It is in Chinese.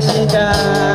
西单。